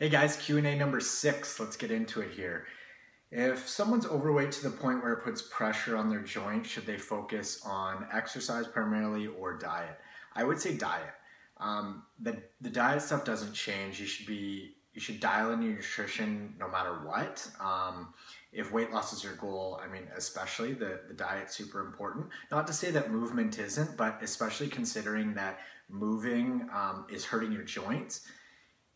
Hey guys, Q&A number six. Let's get into it here. If someone's overweight to the point where it puts pressure on their joint, should they focus on exercise primarily or diet? I would say diet. Um, the, the diet stuff doesn't change. You should be you should dial in your nutrition no matter what. Um, if weight loss is your goal, I mean, especially the, the diet's super important. Not to say that movement isn't, but especially considering that moving um, is hurting your joints,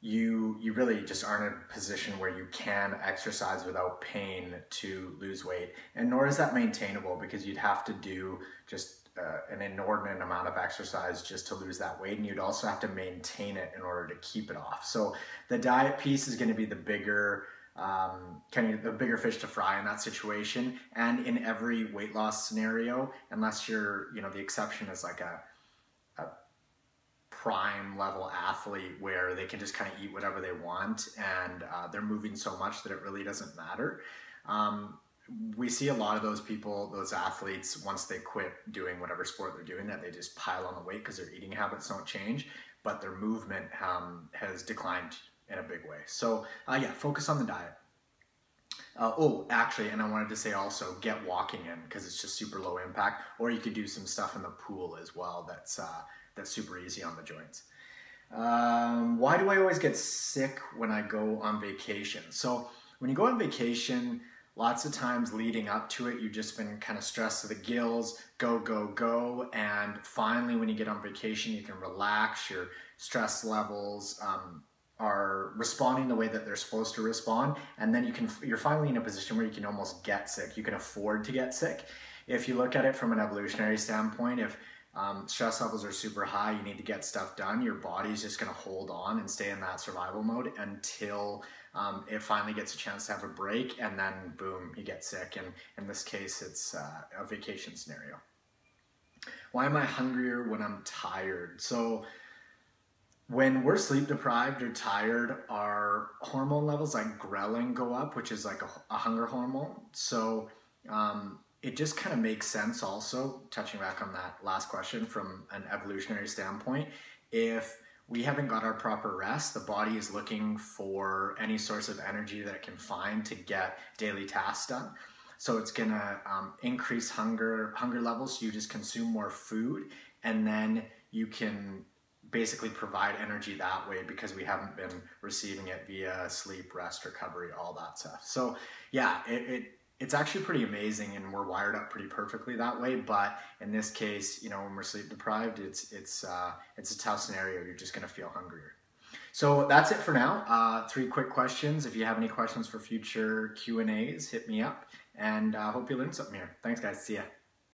you you really just aren't in a position where you can exercise without pain to lose weight, and nor is that maintainable because you'd have to do just uh, an inordinate amount of exercise just to lose that weight, and you'd also have to maintain it in order to keep it off. So the diet piece is going to be the bigger um, kind of the bigger fish to fry in that situation. And in every weight loss scenario, unless you're, you know, the exception is like a, a prime level athlete where they can just kind of eat whatever they want and uh, they're moving so much that it really doesn't matter. Um, we see a lot of those people, those athletes, once they quit doing whatever sport they're doing, that they just pile on the weight because their eating habits don't change, but their movement um, has declined in a big way. So uh, yeah, focus on the diet. Uh, oh, actually, and I wanted to say also get walking in because it's just super low impact. Or you could do some stuff in the pool as well. That's uh, that's super easy on the joints. Um, why do I always get sick when I go on vacation? So when you go on vacation, lots of times leading up to it, you've just been kind of stressed to the gills, go, go, go. And finally, when you get on vacation, you can relax your stress levels. Um, are responding the way that they're supposed to respond and then you can you're finally in a position where you can almost get sick you can afford to get sick if you look at it from an evolutionary standpoint if um, stress levels are super high. You need to get stuff done. Your body's just going to hold on and stay in that survival mode until um, it finally gets a chance to have a break and then boom you get sick. And in this case it's uh, a vacation scenario. Why am i hungrier when i'm tired? So when we're sleep deprived or tired, our hormone levels like ghrelin go up, which is like a, a hunger hormone. So um, it just kind of makes sense also, touching back on that last question from an evolutionary standpoint, if we haven't got our proper rest, the body is looking for any source of energy that it can find to get daily tasks done. So it's gonna um, increase hunger hunger levels. So you just consume more food, and then you can basically provide energy that way because we haven't been receiving it via sleep, rest, recovery, all that stuff. So yeah, it, it it's actually pretty amazing and we're wired up pretty perfectly that way. But in this case, you know, when we're sleep deprived, it's it's uh, it's a tough scenario. You're just gonna feel hungrier. So that's it for now. Uh, three quick questions. If you have any questions for future Q and A's, hit me up. And I uh, hope you learned something here. Thanks, guys. See ya.